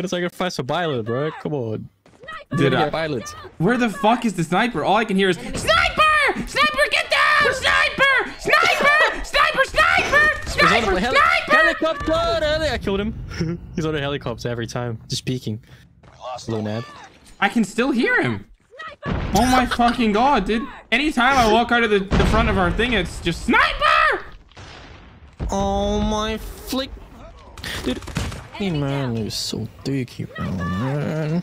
Gotta sacrifice a pilot, bro. Come on. Dude, I- get pilots. where the fuck is the sniper? All I can hear is sniper! Sniper, get down! Sniper! Sniper! Sniper! Sniper! Sniper! heli- Sniper! helicopter! heli- I killed him. He's on a helicopter every time, just peeking. Slow Nad. I can still hear him. Oh my fucking god, dude. Anytime I walk out of the, the front of our thing, it's just sniper! Oh my flick. Dude. Man, you're so dicky, man.